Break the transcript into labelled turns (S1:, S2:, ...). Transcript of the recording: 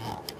S1: 好。